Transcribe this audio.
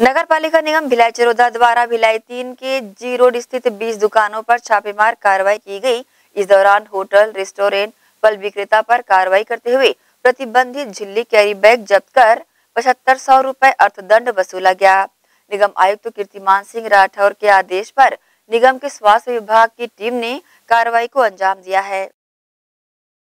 नगर पालिका निगम भिलाई चरोदा द्वारा भिलाई तीन के जी रोड स्थित 20 दुकानों पर छापेमार कार्रवाई की गई। इस दौरान होटल, रेस्टोरेंट, फल विक्रेता पर कार्रवाई करते हुए प्रतिबंधित झिल्ली कैरी बैग जब्त कर पचहत्तर सौ रूपए अर्थदंड वसूला गया। निगम आयुक्त तो कीर्तिमान सिंह राठौर के आदेश पर निगम के स्वास्थ्य विभाग की टीम ने कार्रवाई को अंजाम दिया है।